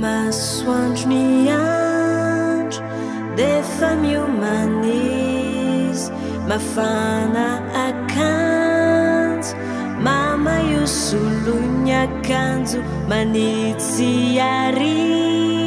masoandro ny andro defa manis, mafana akanjo mama io solony akanjo manitsy ari